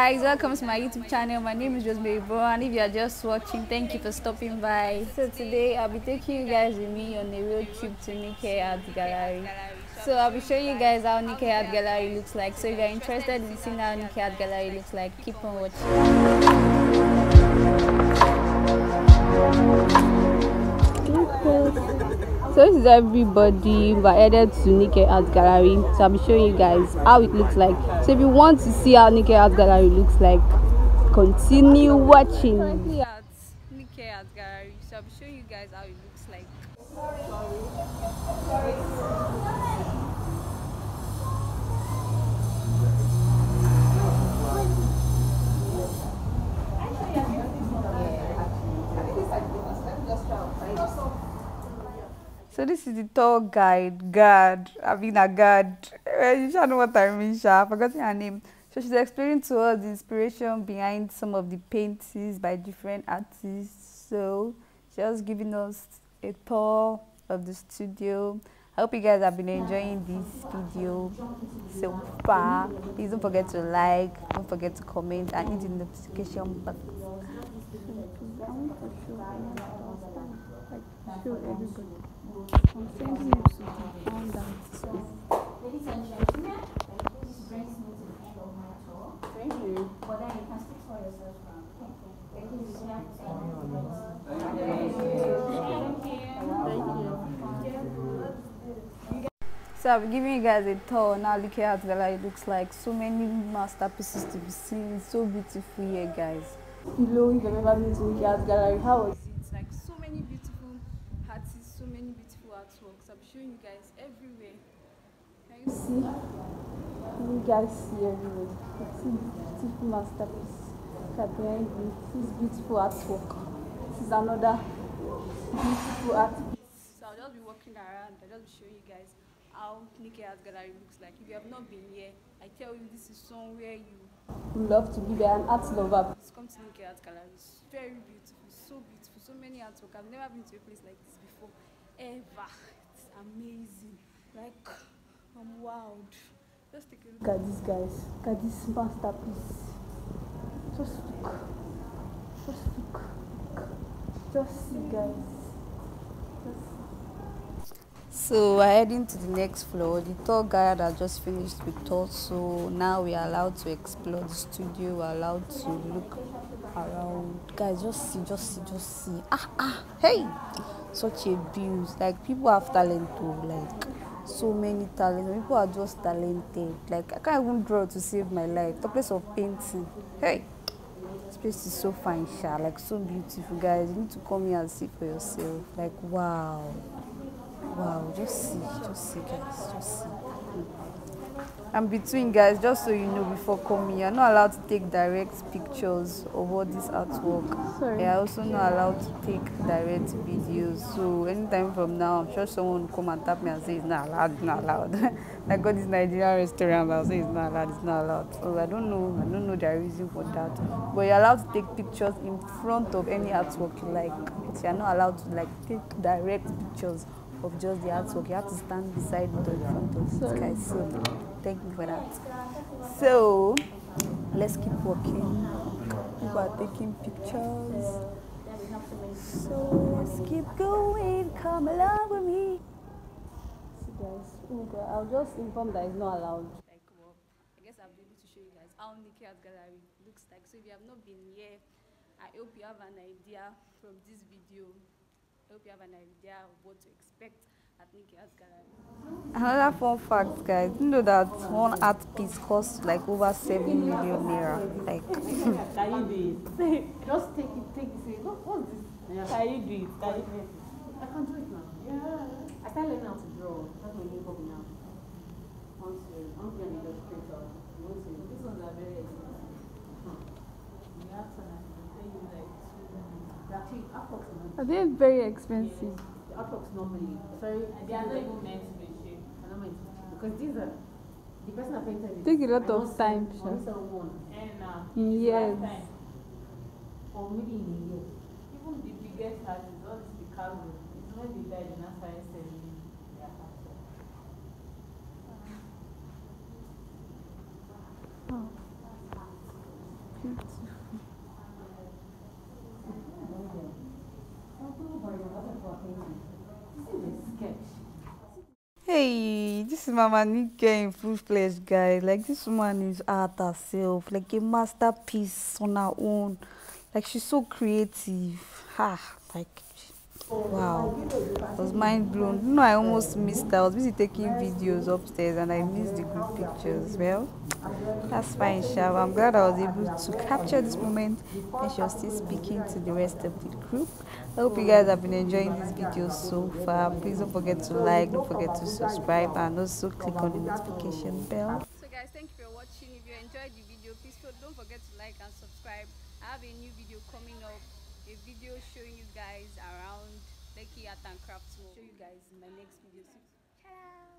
guys, welcome to my YouTube channel. My name is Rosemary Bro, and if you are just watching, thank you for stopping by. So today I'll be taking you guys with me on a road trip to Nike Art Gallery. So I'll be showing you guys how Nike Art Gallery looks like. So if you're interested in seeing how Nike Art Gallery looks like, keep on watching. So this is everybody headed to Nikkei Art Gallery. So I'll be showing you guys how it looks like. So if you want to see how Nikkei Art Gallery looks like, continue watching. Currently at Nikkei Art Gallery. So I'll be showing you guys how it looks like. So this is the tour guide, guard. I mean a guard. Eh, you should know what I mean, Sha. I forgot her name. So she's explaining to us the inspiration behind some of the paintings by different artists. So just giving us a tour of the studio. I hope you guys have been enjoying this video so far. Please don't forget to like, don't forget to comment, and hit the notification button. show everybody. I'm sending you the on that. Ladies and gentlemen, this brings me to the end of my. Thank you. But then you can still for yourself now. Thank you. Thank you. So I've given you guys a tour. Now look at how it looks like. So many masterpieces to be seen. So beautiful here, guys. Hello, if you've ever been to Gallery, how was it? Like so many beautiful artists, so many beautiful artworks. I'm showing you guys everywhere. Can you see? You guys see everywhere. See beautiful masterpiece. Look at behind me. This is beautiful artwork. This is another beautiful artpiece. So I'll just be walking around. I'll just be showing you guys how Nike Art Gallery looks like. If you have not been here, I tell you this is somewhere you love to be there. An art lover. Please come to Nike Art Gallery. It's very beautiful, so beautiful, so many artwork. I've never been to a place like this before, ever. It's amazing. Like I'm wowed. Just take a look at this, guys. Look at this masterpiece. Just look. Just look. Just see, guys. So we're heading to the next floor. The tour guide has just finished with us, so now we are allowed to explore the studio. We're allowed to look around. Guys, just see, just see, just see. Ah ah, hey! Such a view. Like people have talent too. Like so many talents. People are just talented. Like I can't even draw to save my life. The place of painting. Hey! This place is so fine, sha. Like so beautiful, guys. You need to come here and see for yourself. Like wow. Wow, just see, just see, guys, just see. And between guys, just so you know before coming, you're not allowed to take direct pictures of all this artwork. Sorry. You're also not allowed to take direct videos. So anytime from now, I'm sure someone will come and tap me and say it's not allowed, it's not allowed. I got this Nigerian restaurant I'll say it's not allowed, it's not allowed. So I don't know, I don't know the reason for that. But you're allowed to take pictures in front of any artwork you like. But you're not allowed to like take direct pictures of just the artwork. You have to stand beside it or in front of this guy. So thank you for that. So let's keep walking. People are taking pictures. So let's keep going. Come along with me. See guys, I'll just inform that it's not allowed. I guess I'll be able to show you guys how Nike Art Gallery looks like. So if you have not been here, I hope you have an idea from this video. I hope you have an idea of what to expect at Nike Art Gallery. Another fun fact, guys, you know that one art piece costs like over 7 million naira. Like, Can you do it? Just take it, take it. What, what's this? Yeah. Can you do it? Can you do it? I can do it now. Yeah. I can't learn how to draw. That's my new hobby now. Want to, want to be an illustrator. Want to, these ones are very expensive. Are not they very expensive? The artworks normally, sorry, they are not even meant to be cheap. They're not meant to be cheap. Because these are, the person that painted it. Take a lot I of don't time, I sure. don't sell one. And uh, Yes. time, Or maybe in a year. even the biggest artists, all these Picasso, it's when they died, they now started this is Mama in full flesh, guys. Like this woman is art herself, like a masterpiece on her own. Like she's so creative. Ha, like wow, I was mind blown. You know, I almost missed. That. I was busy taking videos upstairs, and I missed the group pictures. Well, that's fine, Shav. I'm glad I was able to capture this moment and she was still speaking to the rest of the group. I hope you guys have been enjoying this video so far. Please don't forget to like, don't forget to subscribe, and also click on the notification bell. So guys, thank you for watching. If you enjoyed the video, please don't forget to like and subscribe. I have a new video coming up, a video showing you guys around Lekki Art and Crafts. Show you guys in my next video. Ciao!